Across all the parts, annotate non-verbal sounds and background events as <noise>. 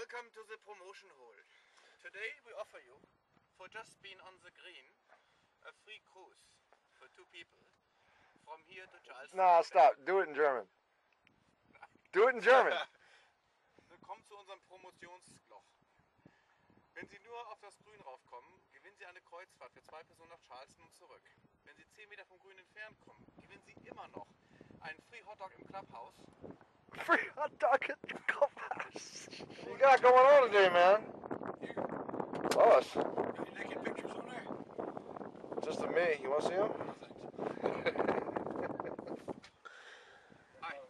Welcome to the promotion hole. Today we offer you, for just being on the green, a free cruise for two people from here to Charleston. Nah, stop. Do it in German. Do it in German. <laughs> Willkommen zu unserem Promotionsloch. Wenn Sie nur auf das Grün raufkommen, gewinnen Sie eine Kreuzfahrt für zwei Personen nach Charleston und zurück. Wenn Sie 10 Meter vom Grün entfernt kommen, gewinnen Sie immer noch einen Free Hotdog im Clubhouse Free hot dog at the clubhouse. What you got going on today, man? Us. Any naked pictures on there? Just a me. You want to see them?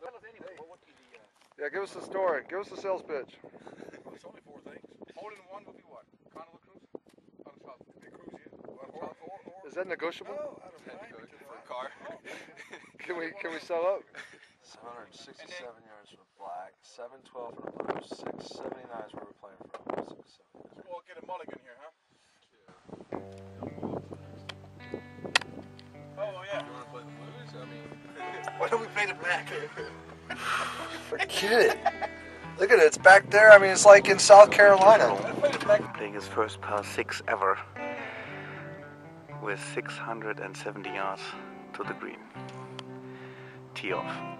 Tell us anyway, what would be the uh, Yeah, give us the story. Give us the sales pitch. Well, it's only four things. hole in one would be what? Carnival cruise? On Charleston. Big cruise, yeah. Or, or, or, or, Is that negotiable? no, out of Miami to the For a car. <laughs> Can we can we sell out? 767 yards for black, 712 for the blue, 679 is where we're playing from. 679. Let's get a mulligan here, huh? Oh yeah. You want to play the blues? I mean, <laughs> Why don't we play the black? <laughs> Forget it. Look at it. It's back there. I mean, it's like in South Carolina. playing his first par six ever with 670 yards to the green. Tee off.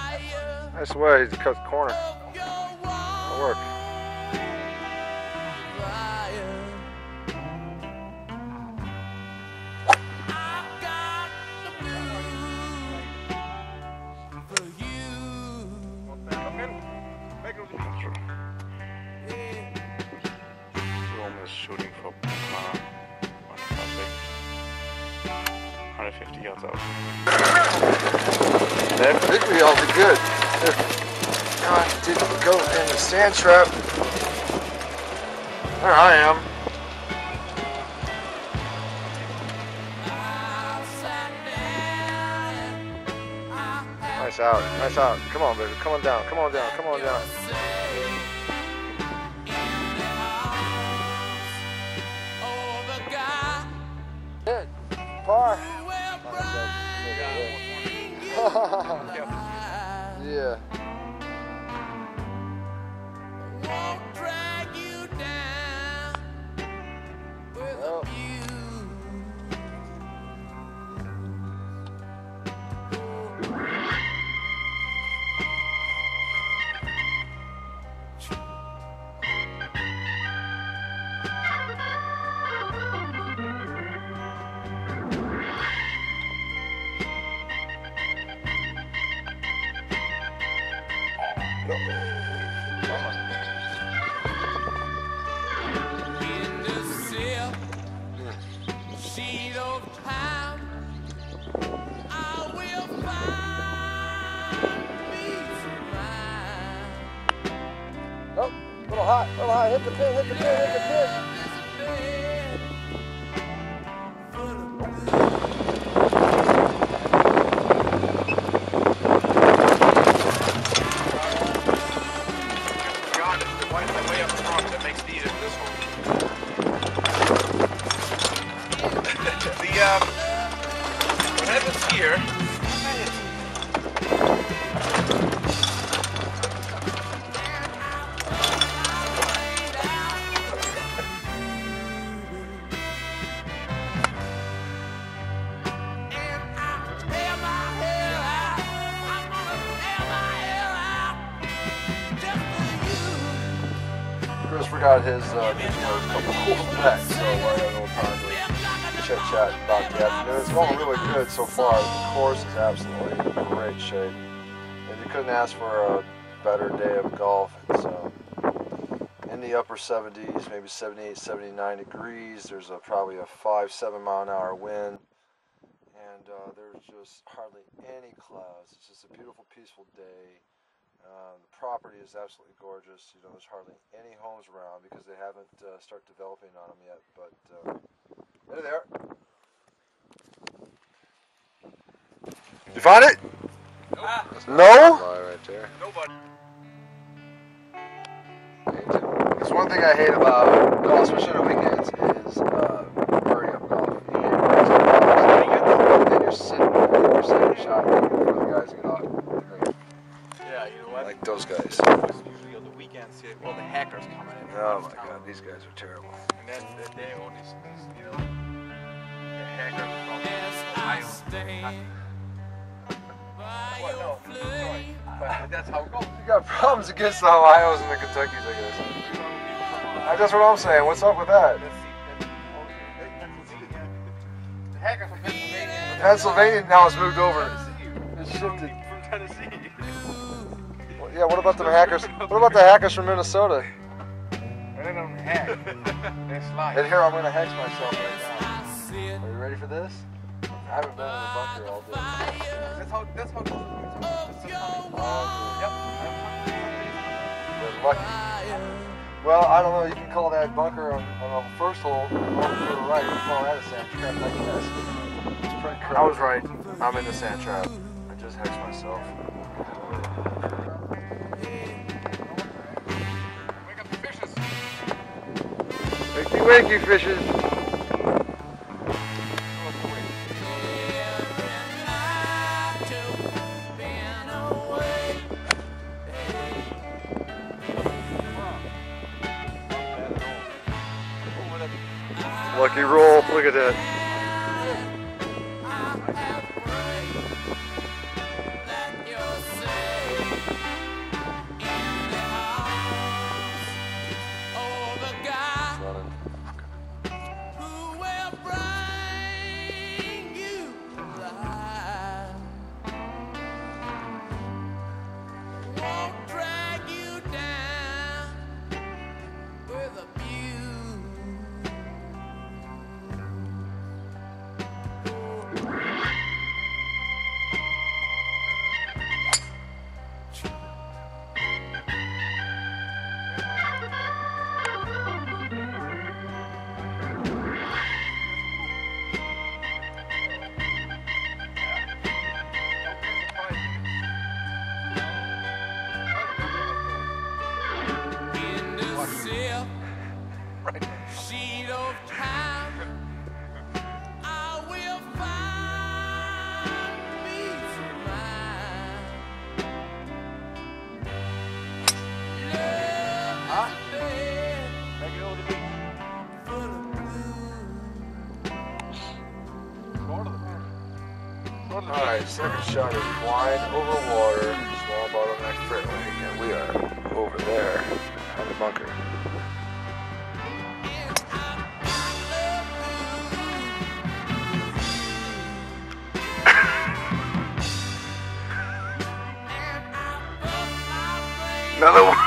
Nice way to cut the corner. That'll work. Come. Make it with the beach. Rome is shooting for par on par six. 150 yards out. I think we all did good. God, didn't go in the sand trap. There I am. Nice out. Nice out. Come on, baby. Come on down. Come on down. Come on down. Good. Par. Yeah. Oh, little hot, little hot. Hit the pin, hit the pin, hit the pin. Forgot his uh, a couple holes back, so we're having a little time to chit chat about the afternoon. It's going really good so far. The course is absolutely in great shape. And you couldn't ask for a better day of golf. It's in the upper 70s, maybe 78, 79 degrees. There's a, probably a 5, 7 mile an hour wind. And uh, there's just hardly any clouds. It's just a beautiful, peaceful day. Uh, the property is absolutely gorgeous. You know, there's hardly any homes around because they haven't uh, started developing on them yet. But uh, there they are. You found it? No. Right there. Nobody. It's one thing I hate about golf, especially on the weekends, is uh, hurry up golf. You get golf, then you're sitting there, you're sitting shot for the guys to get off the green. Yeah, you know what? Like those guys. Usually on the weekends here. Well, the hackers coming in. Oh my god, these guys are terrible. And then the- they own these, these, you know, the hackers from Ohio. Well, no, sorry. But that's how it goes. You got problems against the Ohio's and the Kentuckys, I guess. That's what I'm saying. What's up with that? Pennsylvania. The hackers from Pennsylvania. Pennsylvania now has moved over. It's shifted. From Tennessee. Well, yeah, what about the hackers? What about the hackers from Minnesota? And they don't hack. They're. And here I'm gonna hex myself right now. Are you ready for this? I haven't been in the bunker all day. That's how. That's how. That's how. That's how. Yep. You're lucky. Well, I don't know. You can call that bunker on, on the first hole over to the right. You can call that a sand trap. I guess. It's pretty crazy. I was right. I'm in the sand trap. I just hexed myself. Wakey, fishes. Lucky roll. Look at that. Alright, second shot is wide over water, small bottleneck fairway, and we are over there on the bunker. <laughs> Another one.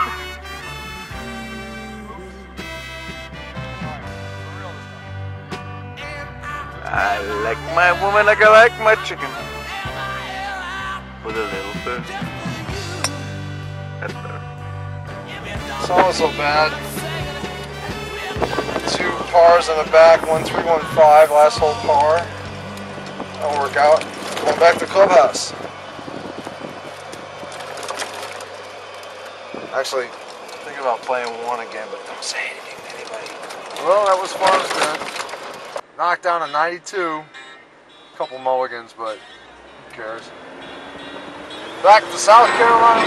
I like my woman like I like my chicken. With a little bit. Better. It's not so bad. Two pars in the back, one three, one five, last hole par. That'll work out. Going back to clubhouse. Actually, thinking about playing one again, but don't say anything to anybody. Well, that was Farmstead. Knocked down a 92. A Couple mulligans, but who cares? back to South Carolina.